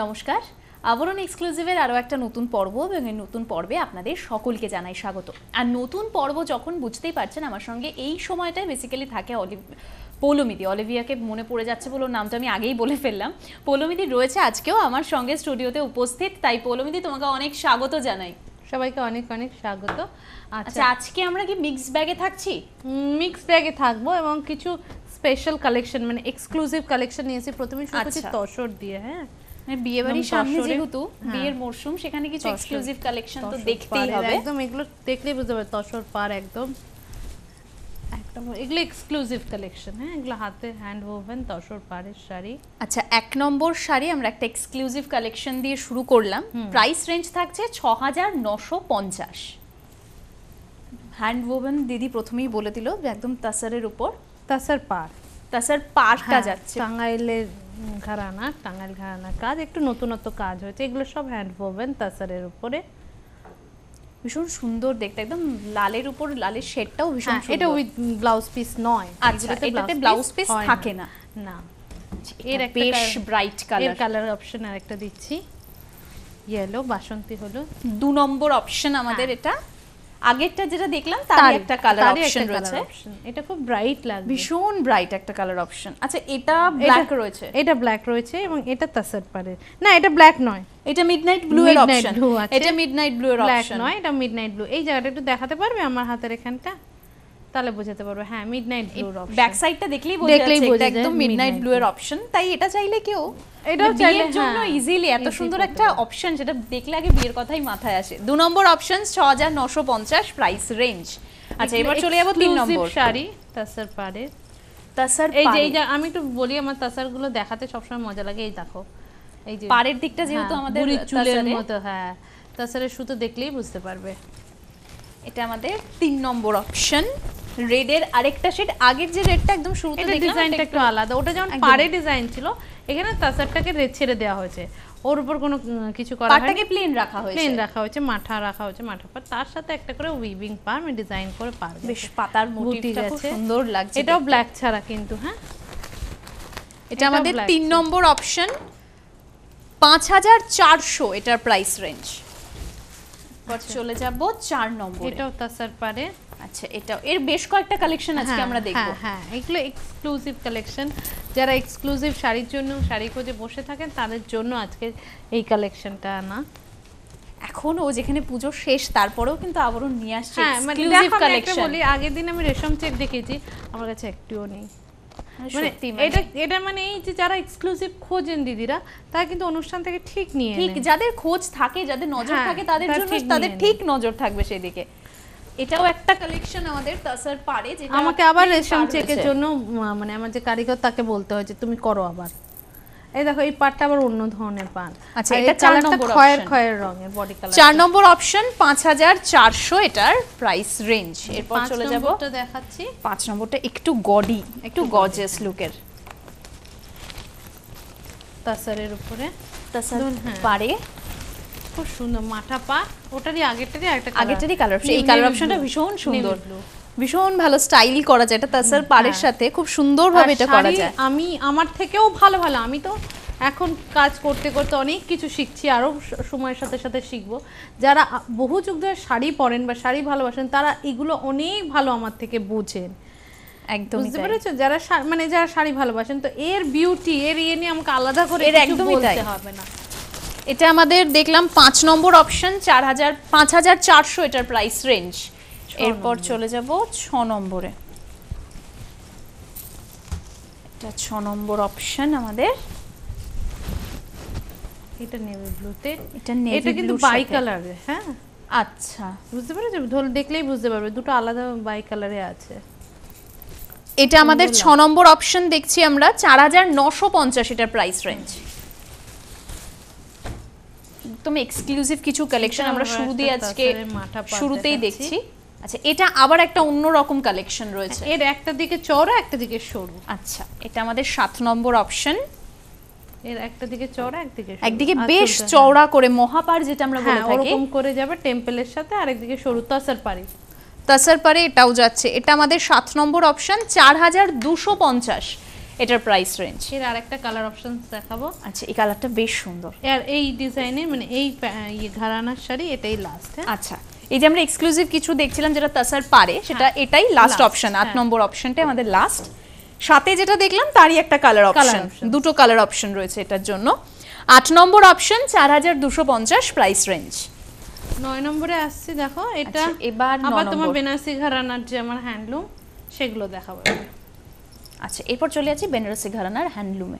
নমস্কার। আবরণ এক্সক্লুসিভের আরও একটা নতুন পর্ব এবং এই নতুন পর্বে আপনাদের সকলকে জানাই স্বাগত। আর নতুন পর্ব যখন বুঝতেই পারছেন আমার সঙ্গে এই সময়টায় বেসিক্যালি থাকে অলিভ পৌলমিদি অলিভিয়াকে মনে পড়ে যাচ্ছে বলে নামটা আমি আগেই বলে ফেললাম। পৌলমিদি রয়েছে আজকেও আমার সঙ্গে স্টুডিওতে উপস্থিত তাই পৌলমিদি তোমাকে অনেক স্বাগত জানাই। সবাইকে অনেক অনেক স্বাগত। আচ্ছা আচ্ছা। আজকে আমরা কি মিক্স ব্যাগে থাকছি? মিক্স ব্যাগে থাকব এবং কিছু স্পেশাল কালেকশন মানে এক্সক্লুসিভ কালেকশন নিয়েছি প্রথমে শুরু করছি আচ্ছা। তসর দিয়ে হ্যাঁ? বিয়ে বাড়ির সামনে যেহেতু হ্যাঁ। বিয়ের মরশুম সেখানে কিছু। এক্সক্লুসিভ কালেকশন তো দেখতেই হবে। একদম এগুলো দেখলেই বুঝতে পারবে তসর পার একদম। একদম এগুলো এক্সক্লুসিভ কালেকশন হ্যাঁ এগুলো হাতে হ্যান্ড ওভেন তসর পাড়ের শাড়ি। আচ্ছা এক নম্বর শাড়ি আমরা একটা এক্সক্লুসিভ কালেকশন দিয়ে শুরু করলাম। প্রাইস রেঞ্জ থাকছে ছ হাজার নশো পঞ্চাশ। হ্যান্ড ওভেন দিদি প্রথমেই বলে দিল যে একদম তাসারের উপর। তাসার পার তাসার পাড়টা হ্যাঁ, যাচ্ছে। টাঙ্গাইলের ঘরানা টাঙ্গাইল ঘরানা কাজ একটু নতুনত্ব কাজ হয়েছে এগুলো সব হ্যান্ড ওভেন তাসারের উপরে। ভীষণ সুন্দর দেখতে একদম লালের উপর লালের শেডটাও ভীষণ হ্যাঁ, এটা সুন্দর। উইথ ব্লাউজ পিস নয় আচ্ছা, এটাতে piece হয় থাকে না। না। এর একটা বেশ ব্রাইট এর কালার কালার অপশন আর একটা দিচ্ছি। ইয়েলো বাসন্তী হলো দু নম্বর অপশন আমাদের হ্যাঁ। এটা। আগেরটা যেটা দেখলাম তারই একটা কালার অপশন colour রয়েছে। এটা খুব ব্রাইট লাগবে। ভীষণ ব্রাইট একটা কালার অপশন আচ্ছা এটা ব্ল্যাক রয়েছে? এটা ব্ল্যাক রয়েছে এবং এটা তাসার পারে। না এটা ব্ল্যাক নয়। এটা মিডনাইট ব্লু এর অপশন। এটা মিডনাইট ব্লু এর অপশন নয় এটা মিডনাইট ব্লু এই জায়গাটা একটু দেখাতে পারবে আমার হাতের এখানটা? তাহলে বোঝাতে পারবে। হ্যাঁ মিডনাইট ব্লুর অপশন ব্যাক সাইডটা দেখলেই বোঝা যাচ্ছে এটা একদম মিডনাইট ব্লু এর অপশন তাই এটা চাইলে কেউ? এটাও চাইলে, জন্য হ্যাঁ, ইজিলি এত সুন্দর একটা অপশন যেটা দেখলে আগে বিয়ের কথাই মাথায় আসে। দু নম্বর অপশন ছ হাজার নশো পঞ্চাশ প্রাইস রেঞ্জ আচ্ছা এবার চলে যাব তিন নম্বর। শাড়ি তাসার পারে তাসার এই যে এই যে আমি একটু বলি আমার তাসারগুলো দেখাতে সবসময় মজা লাগে এই দেখো। এই যে পাড়ের দিকটা যেহেতু হ্যাঁ, আমাদের চুলের মতো হ্যাঁ। তাসারের সুতো দেখলেই বুঝতে পারবে। এটা আমাদের তিন নম্বর অপশন রেডের আরেকটা শেড আগের যে রেডটা একদম শুরুতে এটা দেখলাম ডিজাইনটা একটু আলাদা। ওটা যেমন। পাড়ে ডিজাইন ছিল এখানে তাসারটাকে রে- ছেড়ে দেওয়া হয়েছে। ওর উপর কোনো কিছু করা হয়নি। পাড়টাকে প্লেন রাখা হয়েছে। প্লেন রাখা হয়েছে মাথা রাখা হয়েছে মাথা পার তার সাথে একটা করে উইভিং পার আমি ডিজাইন করে পার বেশ পাতার মোটিভটা খুব সুন্দর লাগছে এটাও ব্ল্যাক ছাড়া কিন্তু হ্যাঁ? এটা আমাদের তিন নম্বর অপশন পাঁচ হাজার চারশো এটার প্রাইস রেঞ্জ এবার চলে যাব চার নম্বর। এটাও তাসার পারে। আচ্ছা এটা এর বেশ কয়েকটা কালেকশন আজকে হ্যাঁ, আমরা দেখব। হ্যাঁ হ্যাঁ এগুলো এক্সক্লুসিভ কালেকশন যারা এক্সক্লুসিভ শাড়ির জন্য শাড়ি খোঁজে বসে থাকেন তাদের জন্য আজকে এই কালেকশনটা আনা। এখন ও যেখানে পুজো শেষ তারপরেও কিন্তু আবারও নিয়ে আসছে হ্যাঁ মানে এক্সক্লুসিভ কালেকশন বলি আগের দিন আমি রেশম চেক দেখেছি আমার কাছে একটিও নেই। মানে এটা এটা মানে এই যে যারা এক্সক্লুসিভ খোঁজেন দিদিরা তারা কিন্তু অনুষ্ঠান থেকে ঠিক নিয়ে ঠিক যাদের খোঁজ থাকে যাদের নজর হ্যাঁ, থাকে তাদের জন্য তাদের ঠিক নজর থাকবে সেদিকে। এটাও একটা কালেকশন আমাদের তাসার পারে যেটা আমাকে আবার রেশম চেকের জন্য মানে আমার যে কারিগর তাকে বলতে হয়েছে তুমি করো আবার। এই দেখো এই পাটটা আবার অন্য ধরনের পান আচ্ছা, এটা চার নম্বর খয়ের খয়ের রঙের বডি কালার চার নম্বর অপশন পাঁচ হাজার চারশো এটার প্রাইস রেঞ্জ এরপর চলে যাব। দেখাচ্ছি। পাঁচ নম্বরটা একটু গডি একটু গর্জিয়াস লুকের তাসারের উপরে। তাসার হ্যাঁ। পারে খুব সুন্দর মাথা পা ওটারই আগেরটারই একটা আগেরটারই কালার এই কালার অপশনটা ভীষণ সুন্দর। ভীষণ ভালো স্টাইল করা যায়। এটা তাসার পাড়ের সাথে খুব সুন্দরভাবে এটা করা যায়। আমি আমার থেকেও ভালো ভালো। আমি তো এখন কাজ করতে করতে অনেক কিছু শিখছি আরও সময়ের সাথে সাথে শিখব। যারা বহু যুগ ধরে শাড়ি পরেন বা শাড়ি ভালোবাসেন তারা এগুলো অনেক ভালো আমার থেকে বোঝেন। একদম বুঝতে পেরেছ যারা মানে যারা শাড়ি ভালোবাসেন তো এর বিউটি এর ইয়ে নিয়ে আমাকে আলাদা করে এর একদমই হবে না। এটা আমাদের দেখলাম পাঁচ নম্বর অপশন চার হাজার পাঁচ হাজার চারশো এটার প্রাইস রেঞ্জ এরপর চলে যাব ছ নম্বরে। এটা ছ নম্বর অপশন আমাদের। এটা নেভি ব্লুতে। এটা navy এটা কিন্তু বাই কালারে হ্যাঁ? আচ্ছা। বুঝতে পেরেছ? ধর দেখলেই বুঝতে পারবে। দুটো আলাদা বাই কালারে আছে। এটা আমাদের ছ নম্বর অপশন দেখছি আমরা। চার হাজার নশো পঞ্চাশ এটার প্রাইস রেঞ্জ একদম এক্সক্লুসিভ কিছু কালেকশন আমরা শুরু দিয়ে আজকে শুরুতেই দেখছি। আচ্ছা এটা আবার একটা অন্য রকম কালেকশন রয়েছে। এর একটা দিকে চওড়া একটা দিকে সরু। আচ্ছা এটা আমাদের সাত নম্বর অপশন এর একটা দিকে চওড়া একদিকে সরু। একদিকে বেশ চওড়া করে মহাপার যেটা আমরা বলে হ্যাঁ, থাকি। ওরকম করে যাবে টেম্পলের সাথে আর একদিকে সরু তাসার পারি তাসার পারে এটাও যাচ্ছে। এটা আমাদের সাত নম্বর অপশন চার হাজার দুশো পঞ্চাশ। এটার প্রাইস রেঞ্জ এর আরেকটা কালার অপশন দেখাবো। আচ্ছা এই কালারটা বেশ সুন্দর। আর এই ডিজাইনের মানে এই ইয়ে ঘরানার শাড়ি এটাই লাস্ট হ্যাঁ? আচ্ছা এই যে আমরা এক্সক্লুসিভ কিছু দেখছিলাম যেটা তাসার পারে সেটা এটাই লাস্ট অপশন আট হ্যাঁ। নম্বর অপশনটা আমাদের লাস্ট সাথে যেটা দেখলাম তারই একটা কালার অপশন দুটো কালার অপশন রয়েছে এটার জন্য। আট নম্বর অপশন চার হাজার দুশো পঞ্চাশ প্রাইস রেঞ্জ নয় নম্বরে আসছে দেখো এটা আচ্ছা, এবার আবার তোমার বেনারসি ঘরানার যে আমার হ্যান্ডলুম সেগুলো দেখাবো। আচ্ছা এরপর চলে যাচ্ছি বেনারসি ঘরানার হ্যান্ডলুমে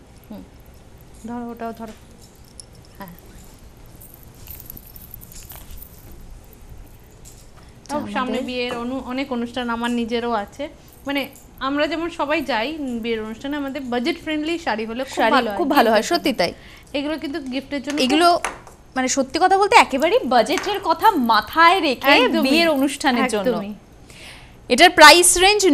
ধরো ওটাও ধরো হ্যাঁ তাও আমাদের- সামনে বিয়ের অনু- অনেক অনুষ্ঠান আমার নিজেরও আছে। মানে আমরা যেমন সবাই যাই বিয়ের অনুষ্ঠানে আমাদের বাজেট ফ্রেন্ডলি শাড়ি হলে খুব ভালো হয়। খুব ভালো হয় সত্যি তাই। এগুলো কিন্তু গিফটের জন্য এগুলো মানে সত্যি কথা বলতে একেবারেই বাজেটের কথা মাথায় রেখে বিয়ের অনুষ্ঠানের জন্য। এটার প্রাইস রেঞ্জ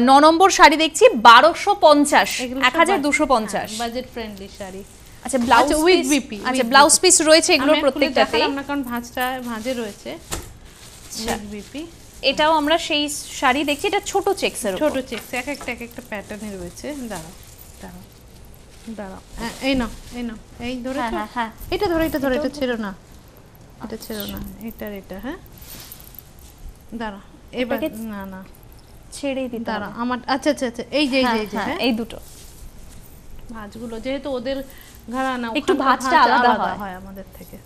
ন নম্বর শাড়ি দেখছি বারোশো পঞ্চাশ এক হাজার দুশো পঞ্চাশ। Budget friendly sari. আচ্ছা ব্লাউজ আচ্ছা, with BP, আচ্ছা ব্লাউজ পিস রয়েছে এগুলো প্রত্যেকটাতে না কারণ ভাঁজটা ভাঁজে রয়েছে। আচ্ছা। বিপি। এটাও আমরা সেই শাড়ি দেখছি এটা ছোট চেক্সের ছোট চেক্স এক একটা এক একটা প্যাটার্নে রয়েছে। দাঁড়াও দাঁড়াও দাঁড়াও। হ্যাঁ, এই নাও এই নাও এই ধরে হ্যাঁ, হ্যাঁ, হ্যাঁ। এটা ধরো এটা ধরো এটা ছেড়ো না। এটা ছেড়ো না এটার এটা হ্যাঁ? দাঁড়া এবার না না। ছেড়েই দিতে দাঁড়া আমার আচ্ছা আচ্ছা আচ্ছা এই যে এই যে হ্যাঁ, এই হ্যাঁ, এই দুটো। ভাঁজগুলো যেহেতু ওদের ঘরানা একটু ভাঁজটা আলাদা। হয় আমাদের থেকে।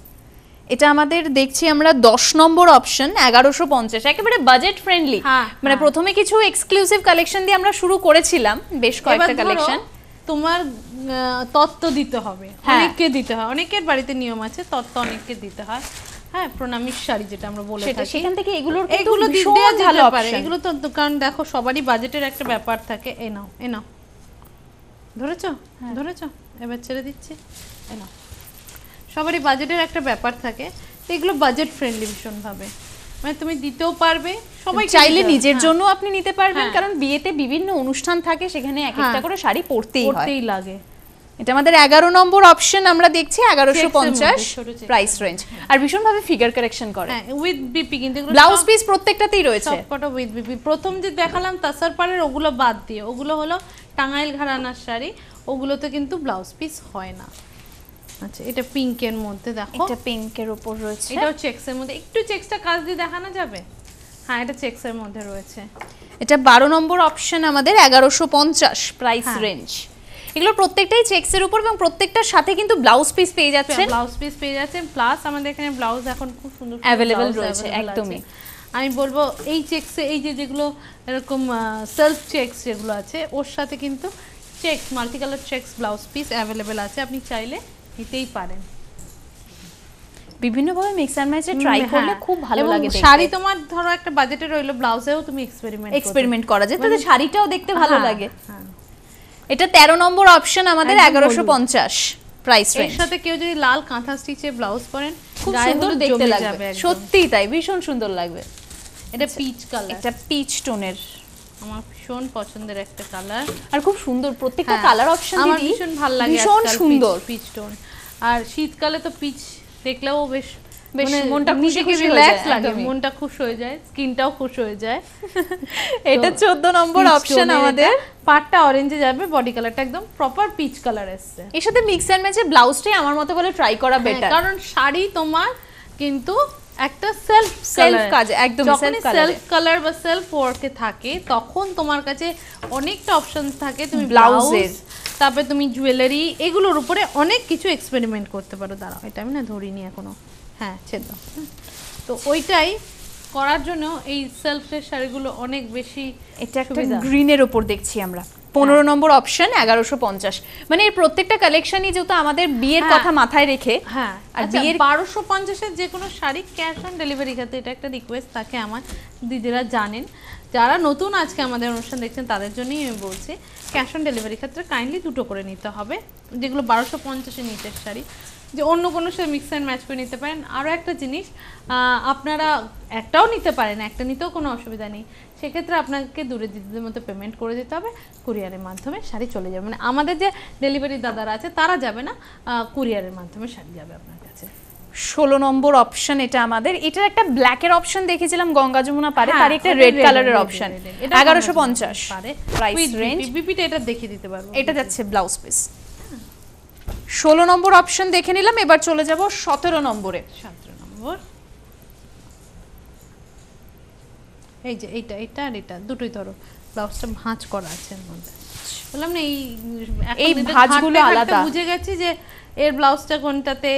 এটা আমাদের দেখছি আমরা দশ নম্বর অপশন এগারোশো পঞ্চাশ একেবারে বাজেট ফ্রেন্ডলি হ্যাঁ, মানে হ্যাঁ। প্রথমে কিছু এক্সক্লুসিভ কালেকশন দিয়ে আমরা শুরু করেছিলাম বেশ কয়েকটা কালেকশন তোমার তত্ত্ব দিতে হবে। হ্যাঁ। অনেককে দিতে হয় অনেকের বাড়িতে নিয়ম আছে তত্ত্ব অনেককে দিতে হয়। হ্যাঁ প্রণামীর শাড়ি যেটা আমরা বলে সেটা থাকি। সেখান থেকে এগুলোর এগুলো দেওয়া ভালো পারে। এগুলো তো কারণ দেখো সবারই বাজেটের একটা ব্যাপার থাকে। এ নাও এ নাও। ধরেছো। ধরেছো? এবার ছেড়ে দিচ্ছি। এ নাও। সবারই বাজেটের একটা ব্যাপার থাকে। তো এগুলো বাজেট ফ্রেন্ডলি ভীষণ ভাবে। মানে তুমি দিতেও পারবে সবাই চাইলে নিজের জন্য আপনি নিতে পারবেন হ্যাঁ। কারণ বিয়েতে বিভিন্ন অনুষ্ঠান থাকে সেখানে এক একটা হ্যাঁ। করে শাড়ি পরতেই হয়। করতেই লাগে। এটা আমাদের এগারো নম্বর অপশন আমরা দেখছি এগারোশো পঞ্চাশ প্রাইস রেঞ্জ আর ভীষণ ভাবে ফিগার কারেকশন করে। হ্যাঁ উইথ বিপি কিন্তু ব্লাউজ পিস প্রত্যেকটাতেই রয়েছে। সবকটা উইথ বিপি প্রথম যে দেখালাম তাসার পাড়ের ওগুলো বাদ দিয়ে। ওগুলো হলো টাঙ্গাইল ঘরানার শাড়ি ওগুলোতে কিন্তু ব্লাউজ পিস হয় না। আচ্ছা এটা পিঙ্কের মধ্যে দেখো। এটা পিঙ্কের উপর রয়েছে। এটাও চেক্সের মধ্যে। একটু চেক্সটা কাজ দিয়ে দেখানো যাবে? হ্যাঁ এটা চেক্সের মধ্যে রয়েছে। এটা বারো নম্বর অপশন আমাদের এগারোশো পঞ্চাশ প্রাইস হ্যাঁ। রেঞ্জ এগুলো প্রত্যেকটাই চেক্সের উপর এবং প্রত্যেকটার সাথে কিন্তু ব্লাউজ পিস পেয়ে যাচ্ছেন। ব্লাউজ পিস পেয়ে যাচ্ছেন। প্লাস আমাদের এখানে ব্লাউজ এখন খুব সুন্দর blouse রয়েছে, একদমই। আমি বলব এই চেক্সে এই যে যেগুলো এরকম সেলফ চেক্স যেগুলো আছে ওর সাথে কিন্তু checks multi colour checks blouse piece available আছে। আপনি চাইলে নিতেই পারেন। বিভিন্নভাবে মিক্স অ্যান্ড ম্যাচে ট্রাই হ্যাঁ। করলে খুব ভালো লাগে শাড়ি তোমার ধরো একটা বাজেটে রইল ব্লাউজেও তুমি এক্সপেরিমেন্ট এক্সপেরিমেন্ট করা যায়। তাতে শাড়িটাও দেখতে ভালো লাগে। হ্যাঁ। এটা তেরো নম্বর অপশন আমাদের একদম এগারোশো হলুদ। পঞ্চাশ প্রাইস এর সাথে কেউ যদি লাল কাঁথা স্টিচে ব্লাউজ পরেন খুব সুন্দর দেখতে লাগবে। সত্যি তাই ভীষণ সুন্দর লাগবে। এটা পিচ কালার এটা পিচ টোনের আমার ভীষণ পছন্দের একটা কালার আর খুব সুন্দর প্রত্যেকটা হ্যাঁ, কালার অপশন আমার ভীষণ ভালো লাগে ভীষণ সুন্দর। পিচ টোন আর শীতকালে তো পিচ দেখলেও বেশ বেশ মানে মনটা খুশি খুশি রিল্যাক্স লাগে মনটা খুশ হয়ে যায় স্কিনটাও খুশ হয়ে যায়। এটা চোদ্দ নম্বর অপশন আমাদের। অরেঞ্জে যাবে বডি কালারটা একদম প্রপার পিচ কালারের সাথে মিক্স ম্যাচে ব্লাউজটাই আমার মতো বলে ট্রাই করা হ্যাঁ, বেটার কারণ শাড়ি তোমার কিন্তু একটা সেলফ Self কাজ, একদম সেলফ কালার বা সেলফ ওয়ার্কে থাকে তখন তোমার কাছে অনেকটা অপশন থাকে। তুমি Blouse ব্লাউজ তারপরে তুমি জুয়েলারি এগুলোর উপরে অনেক কিছু এক্সপেরিমেন্ট করতে পারো। দাঁড়াও এটা আমি না ধরিনি এখনও। হ্যাঁ ছেদ দাও। তো ওইটাই করার জন্য এই সেলফের শাড়িগুলো অনেক বেশি এটা একটা। গ্রিনের ওপর দেখছি আমরা। পনেরো নম্বর অপশন এগারোশো পঞ্চাশ। মানে এর প্রত্যেকটা কালেকশনই যেহেতু আমাদের বিয়ের হ্যাঁ। কথা মাথায় রেখে হ্যাঁ। আর বিয়ের- বিয়ের বারোশো পঞ্চাশের যে কোনো শাড়ি ক্যাশ অন ডেলিভারি খাতে এটা একটা রিকোয়েস্ট থাকে আমার দিদিরা জানেন। যারা নতুন আজকে আমাদের অনুষ্ঠান দেখছেন তাদের জন্যই আমি বলছি ক্যাশ অন ডেলিভারি ক্ষেত্রে কাইন্ডলি দুটো করে নিতে হবে যেগুলো বারোশো পঞ্চাশের নিচের শাড়ি। যে অন্য কোনো সাথে মিক্স অ্যান্ড ম্যাচ করে নিতে পারেন আরও একটা জিনিস আপনারা একটাও নিতে পারেন একটা নিতেও কোনো অসুবিধা নেই সেক্ষেত্রে আপনাকে দূরে দিদিদের মতো পেমেন্ট করে দিতে হবে কুরিয়ারের মাধ্যমে শাড়ি চলে যাবে মানে আমাদের যে ডেলিভারি দাদারা আছে তারা যাবে না কুরিয়ারের মাধ্যমে শাড়ি যাবে আপনার কাছে ষোলো নম্বর অপশন এটা আমাদের এটার একটা ব্ল্যাকের অপশন দেখেছিলাম গঙ্গা যমুনা পারে হ্যাঁ, তার একটা রেড কালারের অপশন এগারোশো পঞ্চাশ পারে প্রাইস রেঞ্জ বিপিটা এটা দেখিয়ে দিতে পারব এটা যাচ্ছে ব্লাউজ পিস ষোলো নম্বর অপশন দেখে নিলাম এবার চলে যাব সতেরো নম্বরে। সতেরো নম্বর। এই যে এইটা এটা আর এটা দুটোই ধরো ব্লাউজটা ভাঁজ করা আছে এর মধ্যে। বললাম না এই এই ভাঁজগুলো আলাদা। বুঝে গেছি যে এর ব্লাউজটা কোনটাতে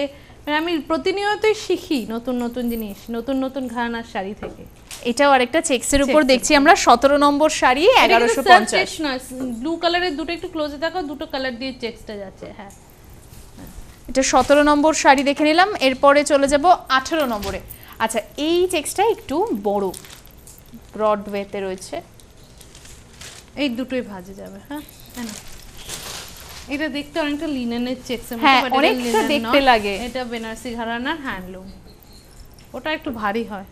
মানে আমি প্রতিনিয়তই শিখি নতুন নতুন জিনিস নতুন নতুন ঘরানার শাড়ি থেকে। এটাও আরেকটা চেক্সের উপর দেখছি আমরা সতেরো নম্বর শাড়ি এগারোশো পঞ্চাশ। ব্লু কালারের দুটো একটু ক্লোজে দেখো দুটো কালার দিয়ে চেক্সটা যাচ্ছে হ্যাঁ। এটা সতেরো নম্বর শাড়ি দেখে নিলাম এরপরে চলে যাব আঠেরো নম্বরে। আচ্ছা এই চেক্সটা একটু বড়। ব্রড ওয়েতে রয়েছে। এই দুটোই ভাজে যাবে হ্যাঁ? হ্যাঁ। এটা দেখতে অনেকটা লিনেনের চেকস হ্যাঁ, অনেকটা দেখতে লাগে। এটা বেনারসি ঘরানার হ্যান্ডলুম ওটা একটু ভারী হয়।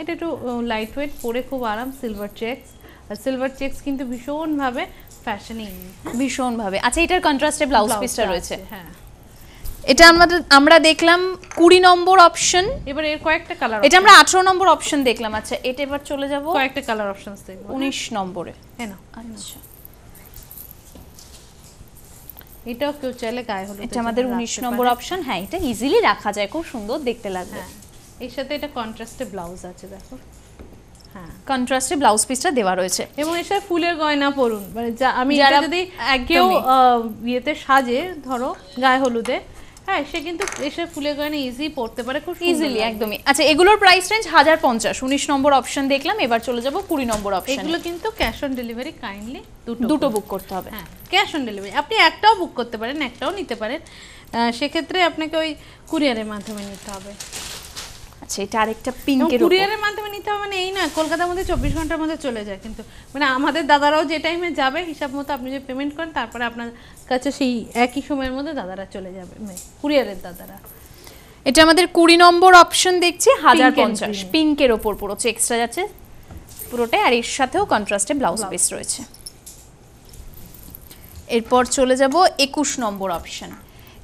এটা একটু লাইট ওয়েট পরে খুব আরাম সিলভার চেকস আর সিলভার চেকস কিন্তু ভীষণভাবে ফ্যাশনিং ভীষণভাবে। আচ্ছা এটার কন্ট্রাস্টে ব্লাউজ পিসটা রয়েছে। হ্যাঁ। এটা আমাদের আমরা দেখলাম কুড়ি নম্বর অপশন এবার এর কয়েকটা কালার এটা আমরা আঠারো নম্বর অপশন দেখলাম। আচ্ছা এটা এবার চলে যাব কয়েকটা কালার অপশন দেখব উনিশ নম্বরে। হ্যাঁ না আচ্ছা। এটাও কেউ চাইলে গায়ে হলুদ এটা আমাদের উনিশ নম্বর অপশন হ্যাঁ এটা ইজিলি রাখা যায় খুব সুন্দর দেখতে লাগবে। হ্যাঁ এর সাথে এটা কন্ট্রাস্টে ব্লাউজ আছে দেখো। হ্যাঁ। কন্ট্রাস্টে ব্লাউজ পিসটা দেওয়া রয়েছে। এবং এর সাথে ফুলের গয়না পরুন। মানে যা আমি যদি। কেউ বিয়েতে সাজে ধরো গায়ে হলুদে হ্যাঁ সে কিন্তু এসে ফুলের গয়না ইজি পড়তে পারে খুব ইজিলি একদমই। আচ্ছা এগুলোর প্রাইস রেঞ্জ হাজার পঞ্চাশ। উনিশ নম্বর অপশন দেখলাম এবার চলে যাব কুড়ি নম্বর অপশন এগুলো কিন্তু ক্যাশ অন ডেলিভারি কাইন্ডলি দুটো দুটো বুক করতে হবে। হ্যাঁ ক্যাশ অন ডেলিভারি আপনি একটাও বুক করতে পারেন একটাও নিতে পারেন। সেক্ষেত্রে আপনাকে ওই কুরিয়ারের মাধ্যমে নিতে হবে। আচ্ছা এটা আরেকটা পিঙ্কের কুরিয়ারের মাধ্যমে নিতে হবে মানে এই না কলকাতার মধ্যে চব্বিশ ঘণ্টার মধ্যে চলে যায় কিন্তু মানে আমাদের দাদারাও যে টাইমে যাবে হিসাব মতো আপনি যে পেমেন্ট করেন তারপরে আপনার কাছে সেই একই সময়ের মধ্যে দাদারা চলে যাবে মানে কুরিয়ারের দাদারা। এটা আমাদের কুড়ি নম্বর অপশন দেখছি হাজার পঞ্চাশ। পিঙ্কের ওপর পুরো এক্সট্রা যাচ্ছে পুরোটাই আর এর সাথেও কন্ট্রাস্টে ব্লাউজ পিস রয়েছে। এরপর চলে যাব একুশ নম্বর অপশন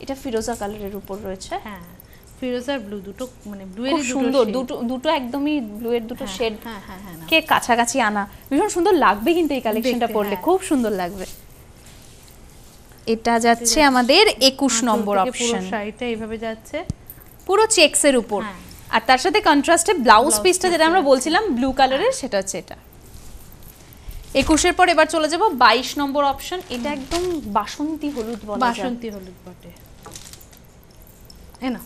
এটা ফিরোজা কালারের উপর রয়েছে। হ্যাঁ। ফিরোজ আর ব্লু দুটো মানে ব্লু এর সুন্দর দুটো দুটো একদমই ব্লু এর দুটো শেড হ্যাঁ হ্যাঁ হ্যাঁ কে কাছাকাছি আনা? ভীষণ সুন্দর লাগবে কিন্তু এই কালেকশনটা পরলে হ্যাঁ। খুব সুন্দর লাগবে। এটা যাচ্ছে আমাদের একুশ নম্বর অপশন শাড়িটা এইভাবে যাচ্ছে। পুরো চেক্সের উপর। হ্যাঁ। আর তার সাথে কন্ট্রাস্টে ব্লাউজ পিসটা যেটা আমরা বলছিলাম ব্লু কালারের সেটা হচ্ছে এটা। একুশের পর এবার চলে যাব বাইশ নম্বর অপশন এটা একদম বাসন্তী হলুদ বলা বাসন্তী হলুদ বটে। না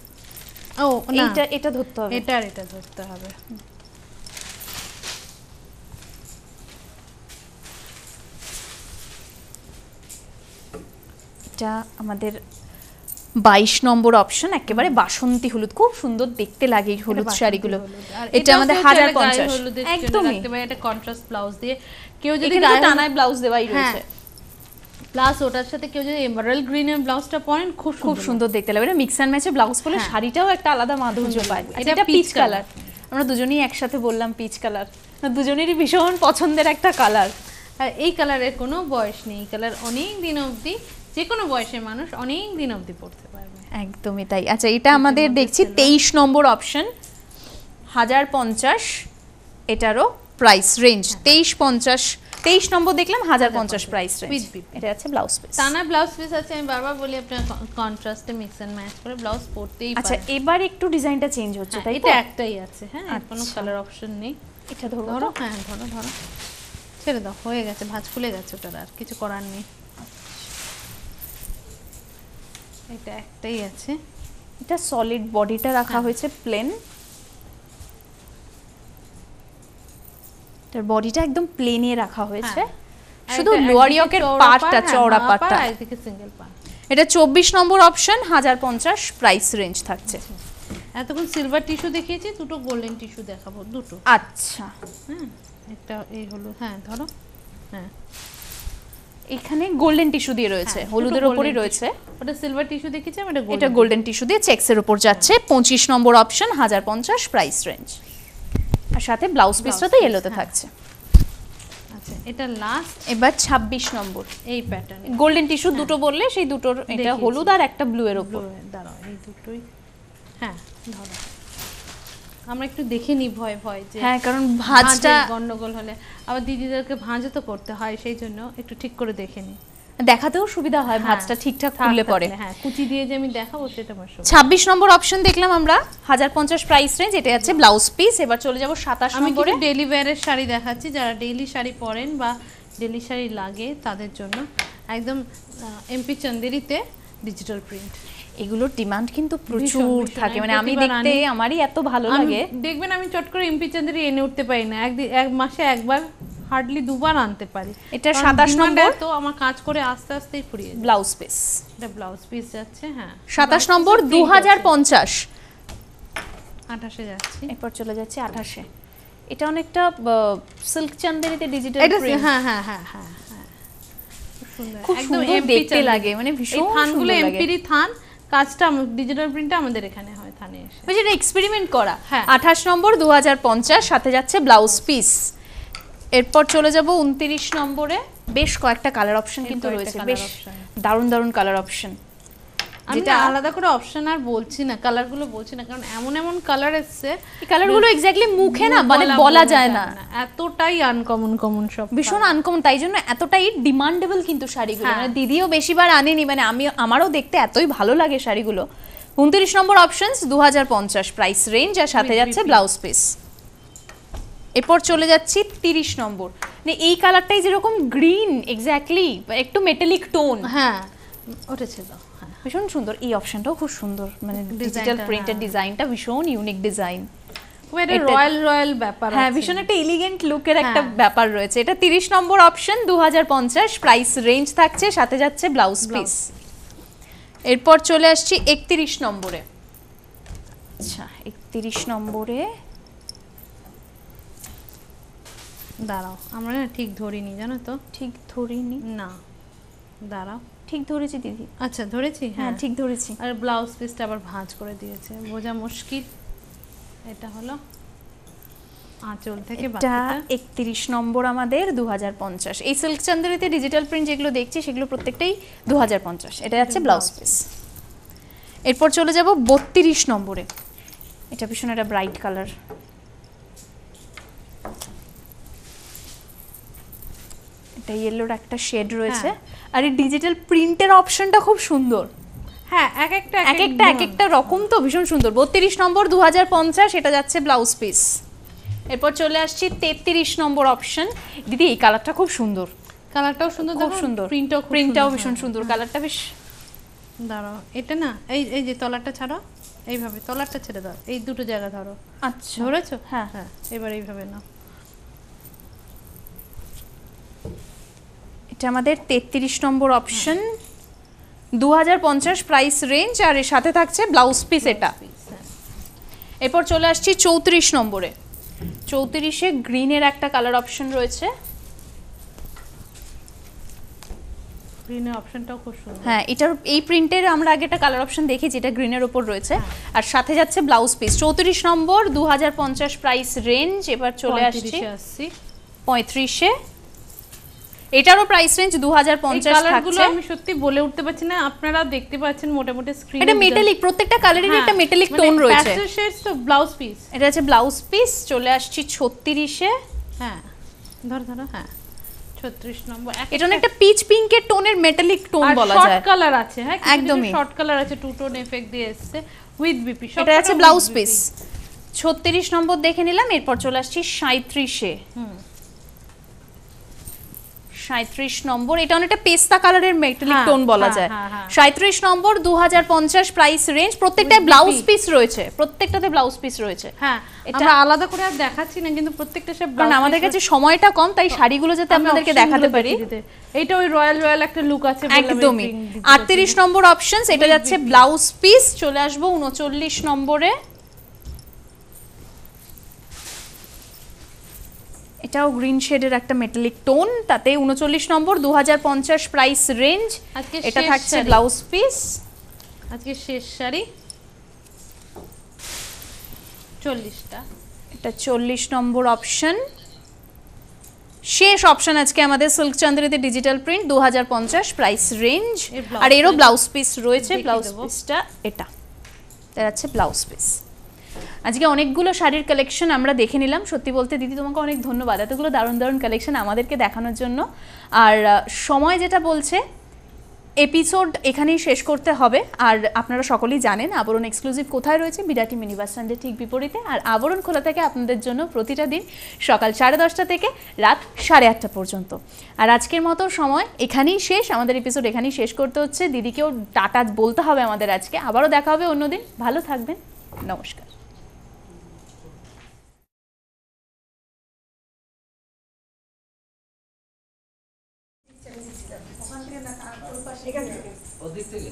ও না। এইটা এটা ধরতে হবে। এটা আর এটা ধরতে হবে। এটা আমাদের বাইশ নম্বর অপশন একেবারে বাসন্তী হলুদ। খুব সুন্দর দেখতে লাগে এই হলুদ শাড়িগুলো। এটা আমাদের হাজার পঞ্চাশ। একদমই। রাখতে কন্ট্রাস্ট ব্লাউজ দিয়ে। কেউ যদি টানায় ব্লাউজ দেওয়াই হ্যাঁ, রয়েছে। প্লাস ওটার সাথে কেউ যদি এমারাল্ড গ্রিনের ব্লাউজটা পরেন খুব খুব সুন্দর দেখতে লাগবে এটা মিক্স অ্যান্ড ম্যাচে ব্লাউজ পরলে হ্যাঁ। শাড়িটাও একটা আলাদা মাধুর্য পায়। আচ্ছা, এটা পিচ কালার আমরা দুজনেই একসাথে বললাম পিচ কালার দুজনেরই ভীষণ পছন্দের একটা কালার আর এই কালারের কোনো বয়স নেই। কালার অনেক দিন অবধি যে কোনো বয়সের মানুষ অনেক দিন অবধি পড়তে পারবে। একদমই তাই। আচ্ছা এটা আমাদের দেখছি তেইশ নম্বর অপশন হাজার পঞ্চাশ এটারও প্রাইস রেঞ্জ তেইশ পঞ্চাশ তেইশ নম্বর দেখলাম হাজার পঞ্চাশ প্রাইস এটা আছে ব্লাউজ পিস টানা ব্লাউজ পিস আছে আমি বারবার বলি আপনার কন্ট্রাস্টে মিক্স এন্ড ম্যাচ করে ব্লাউজ পরতেই আচ্ছা এবার একটু ডিজাইনটা চেঞ্জ হচ্ছে হ্যাঁ, তাই এটা একটাই আছে হ্যাঁ এর কোনো আচ্ছা। কালার অপশন নেই। এটা ধরো। ধরো হ্যাঁ ধরো ধরো। ছেড়ে দাও হয়ে গেছে ভাঁজ খুলে গেছে ওটার আর কিছু করার নেই। এটা একটাই আছে। এটা সলিড বডিটা রাখা হ্যাঁ। হয়েছে প্লেন এটার বডিটা একদম প্লেনে রাখা হয়েছে। হ্যাঁ। শুধু লোয়ার ইয়কের পার্টটা হ্যাঁ, চওড়া পার্টটা পাড়, সিঙ্গেল পার্ট এটা চব্বিশ নম্বর অপশন হাজার পঞ্চাশ প্রাইস রেঞ্জ থাকছে। এতক্ষণ সিলভার টিস্যু দেখিয়েছি দুটো গোল্ডেন টিস্যু দেখাবো দুটো। আচ্ছা। হ্যাঁ একটা এই হলো হ্যাঁ ধরো। হ্যাঁ। এখানে গোল্ডেন টিস্যু দিয়ে রয়েছে হ্যাঁ, হলুদের দুটো ওপরই রয়েছে। ওটা সিলভার টিস্যু দেখিয়েছি আমি এটা এটা গোল্ডেন টিস্যু দিয়ে চেক্সের উপর যাচ্ছে পঁচিশ নম্বর অপশন হাজার পঞ্চাশ প্রাইস রেঞ্জ আর সাথে ব্লাউজ পিসটা তো এলোতে হ্যাঁ। থাকছে। আচ্ছা এটা লাস্ট এবার ছাব্বিশ নম্বর। এই প্যাটার্ন গোল্ডেন টিস্যু দুটো বললে সেই দুটোর এটা হলুদ আর একটা ব্লু এর ওপর। দাঁড়াও এই দুটোই। হ্যাঁ ধরো। আমরা একটু দেখে নিই ভয় ভয় যে হ্যাঁ কারণ ভাঁজটা গন্ডগোল হলে। আবার দিদিদেরকে ভাঁজও তো করতে হয় সেই জন্য একটু ঠিক করে দেখে নিই দেখাতেও সুবিধা হয় ভাঁজটা ঠিকঠাক খুললে পরে। হ্যাঁ কুচি দিয়ে যে আমি দেখাবো সেটা আমার সুবিধা। ছাব্বিশ নম্বর অপশন দেখলাম আমরা হাজার পঞ্চাশ প্রাইস রেঞ্জ এটা আছে ব্লাউজ পিস এবার চলে যাব সাতাশ আমি নম্বরে। কিছু ডেলি ওয়্যারের শাড়ি দেখাচ্ছি যারা ডেইলি শাড়ি পরেন বা ডেইলি শাড়ি লাগে তাদের জন্য। একদম এমপি চন্দেরিতে ডিজিটাল প্রিন্ট এগুলোর ডিমান্ড কিন্তু প্রচুর থাকে। মানে আমি দেখতে আমারই এত ভালো লাগে। দেখবেন আমি চট করে এমপি চন্দ্রি এনে উঠতে পারি না। একদিন এক মাসে একবার হার্ডলি দুবার আনতে পারি। এটা সাতাশ নম্বর। তো আমার কাজ করে আস্তে আস্তেই ফুরিয়ে ব্লাউজ পিস এটা ব্লাউজ পিস যাচ্ছে হ্যাঁ। সাতাশ নম্বর দু হাজার পঞ্চাশ। আঠাশে যাচ্ছি। এরপর চলে যাচ্ছে আঠাশে। এটা অনেকটা সিল্ক চান্দেরিতে ডিজিটাল হ্যাঁ হ্যাঁ হ্যাঁ হ্যাঁ হ্যাঁ। খুব সুন্দর। একদম দেখতে লাগে, মানে ভীষণ থানগুলো। এমপিরি থান কাজটা ডিজিটাল প্রিন্টটা আমাদের এখানে হয় থানে এসে। এক্সপেরিমেন্ট করা। হ্যাঁ। আঠাশ নম্বর দু হাজার পঞ্চাশ সাথে যাচ্ছে ব্লাউজ পিস এরপর চলে যাব উনত্রিশ নম্বরে। বেশ কয়েকটা কালার অপশন কিন্তু রয়েছে বেশ দারুণ দারুণ কালার অপশন আমি আলাদা করে অপশন আর বলছি না কালারগুলো বলছি না কারণ এমন এমন কালার এসছে এই কালারগুলো এক্স্যাক্টলি মুখে না মানে বলা যায় না। এতটাই আনকমন কমন সব ভীষণ আনকমন তাই জন্য এতটাই ডিমান্ডেবল কিন্তু শাড়িগুলো। হ্যাঁ। মানে দিদিও বেশিবার আনেনি মানে আমি আমারও দেখতে এতই ভালো লাগে শাড়িগুলো। উনত্রিশ নম্বর অপশনস দু হাজার পঞ্চাশ প্রাইস রেঞ্জ আর সাথে যাচ্ছে ব্লাউজ পিস এরপর চলে যাচ্ছি তিরিশ নম্বর। মানে এই কালারটাই যেরকম গ্রিন এক্স্যাক্টলি একটু মেটালিক টোন হ্যাঁ ওটা ছিল হ্যাঁ। ভীষণ সুন্দর। এই অপশনটাও খুব সুন্দর মানে ডিজিটাল প্রিন্টের। ডিজাইনটা ভীষণ ইউনিক ডিজাইন রয়্যাল রয়্যাল ব্যাপার হ্যাঁ ভীষণ একটা এলিগেন্ট লুকের একটা হ্যাঁ। ব্যাপার রয়েছে। এটা তিরিশ নম্বর অপশন দু প্রাইস রেঞ্জ থাকছে সাথে যাচ্ছে ব্লাউজ পিস এরপর চলে আসছি একত্রিশ নম্বরে। আচ্ছা একত্রিশ নম্বরে দাঁড়াও আমরা না ঠিক ধরিনি জানো তো? ঠিক ধরিনি? না। দাঁড়াও। ঠিক ধরেছি দিদি। আচ্ছা ধরেছি? হ্যাঁ হ্যাঁ। ঠিক ধরেছি। আর ব্লাউজ পিসটা আবার ভাঁজ করে দিয়েছে। বোঝা মুশকিল। এটা হলো আঁচল থেকে এটা একত্রিশ নম্বর আমাদের দু হাজার পঞ্চাশ। এই সিল্ক চান্দারিতে ডিজিটাল প্রিন্ট যেগুলো দেখছি সেগুলো প্রত্যেকটাই দু হাজার পঞ্চাশ। এটা যাচ্ছে ব্লাউজ পিস এরপর চলে যাব বত্রিশ নম্বরে। এটা ভীষণ একটা ব্রাইট কালার এটা ইয়েলোর একটা শেড রয়েছে। আর এই ডিজিটাল প্রিন্টের অপশনটা খুব সুন্দর। হ্যাঁ এক একটা এক একটা এক একটা রকম তো ভীষণ সুন্দর। বত্রিশ নম্বর দু হাজার পঞ্চাশ এটা যাচ্ছে ব্লাউজ পিস এরপর চলে আসছি তেত্রিশ নম্বর অপশন দিদি এই কালারটা খুব সুন্দর। কালারটাও সুন্দর খুব সুন্দর। প্রিন্টটাও প্রিন্টটাও ভীষণ সুন্দর। কালারটা বেশ দাঁড়াও এটা না এই এই যে তলাটা ছাড়ো এইভাবে তলারটা ছেড়ে দাও এই দুটো জায়গা ধরো। আচ্ছা। ধরেছো? হ্যাঁ। হ্যাঁ এবার এইভাবে নাও। এটা আমাদের তেত্রিশ নম্বর অপশন দু হাজার পঞ্চাশ প্রাইস রেঞ্জ আর এর সাথে থাকছে ব্লাউজ পিস এটা। হ্যাঁ। এরপর চলে আসছি চৌত্রিশ নম্বরে। চৌত্রিশে গ্রিনের একটা কালার অপশন রয়েছে। গ্রিনের অপশনটাও খুব সুন্দর। হ্যাঁ এটার এই প্রিন্টের আমরা আগে একটা কালার অপশন দেখেছি এটা গ্রিনের ওপর রয়েছে। আর সাথে যাচ্ছে ব্লাউজ পিস চৌত্রিশ নম্বর দু হাজার পঞ্চাশ প্রাইস রেঞ্জ এবার চলে আসছে। 35 এ আসছি। পঁয়ত্রিশে। এটারও প্রাইস রেঞ্জ দু হাজার এই পঞ্চাশ কালারগুলো থাকছে। আমি সত্যি বলে উঠতে পারছি না আপনারা দেখতে পাচ্ছেন মোটামুটি স্ক্রিন এটা মেটালিক প্রত্যেকটা কালারেরই একটা মেটালিক টোন রয়েছে। প্যাস্টেল শেডস তো ব্লাউজ পিস এটা হচ্ছে ব্লাউজ পিস চলে আসছি ছত্রিশে। হ্যাঁ ধরো ধরো হ্যাঁ 36 নম্বর এটা অনেকটা পিচ পিঙ্কের টোনের মেটালিক টোন বলা শর্ট কালার আছে হ্যাঁ একদমই। শর্ট কালার আছে টু টোন এফেক্ট দিয়ে এসেছে উইথ বিপি এটা আছে ব্লাউজ পিস ছত্রিশ নম্বর দেখে নিলাম এরপর চলে আসছি সাঁত্রিশে হুম। সাঁত্রিশ নম্বর এটা অনেকটা পেস্তা কালারের মেটালিক হ্যাঁ, টোন বলা হ্যাঁ, যায়। হ্যাঁ। সাঁত্রিশ নম্বর দু হাজার পঞ্চাশ প্রাইস রেঞ্জ প্রত্যেকটায় With ব্লাউজ পিস রয়েছে প্রত্যেকটাতে ব্লাউজ পিস রয়েছে। হ্যাঁ এটা- আমরা আলাদা করে আর দেখাচ্ছি না কিন্তু প্রত্যেকটা সব কারণ আমাদের কাছে সময়টা কম তাই শাড়িগুলো যাতে আপনাদেরকে দেখাতে পারি। এটা ওই রয়্যাল রয়্যাল একটা লুক আছে একদমই। আটত্রিশ নম্বর অপশনস এটা যাচ্ছে ব্লাউজ পিস চলে আসব উনচল্লিশ নম্বরে। এটাও গ্রিন শেডের একটা মেটালিক টোন তাতে উনচল্লিশ নম্বর দু হাজার পঞ্চাশ প্রাইস রেঞ্জ এটা থাকছে। ব্লাউজ পিস আজকে শেষ শাড়ি। চল্লিশটা। এটা চল্লিশ নম্বর অপশন শেষ অপশন আজকে আমাদের সিল্ক চান্দ্রিতে ডিজিটাল প্রিন্ট দু হাজার পঞ্চাশ প্রাইস রেঞ্জ আর এরও ব্লাউজ পিস রয়েছে ব্লাউজ পিসটা এটা। এটা যাচ্ছে ব্লাউজ পিস আজকে অনেকগুলো শাড়ির কালেকশন আমরা দেখে নিলাম। সত্যি বলতে দিদি তোমাকে অনেক ধন্যবাদ। এতগুলো দারুণ দারুণ কালেকশন আমাদেরকে দেখানোর জন্য। আর সময় যেটা বলছে এপিসোড এখানেই শেষ করতে হবে। আর আপনারা সকলেই জানেন, আবরণ এক্সক্লুসিভ কোথায় রয়েছে? বিরাটি মিনি বাস স্ট্যান্ডের ঠিক বিপরীতে। আর আবরণ খোলা থাকে আপনাদের জন্য প্রতিটা দিন সকাল সাড়ে দশটা থেকে রাত সাড়ে আটটা পর্যন্ত। আর আজকের মতো সময় এখানেই শেষ। আমাদের এপিসোড এখানেই শেষ করতে হচ্ছে। দিদিকেও টাটা বলতে হবে আমাদের আজকে। আবারও দেখা হবে অন্যদিন। ভালো থাকবেন। নমস্কার। ওদিক থেকে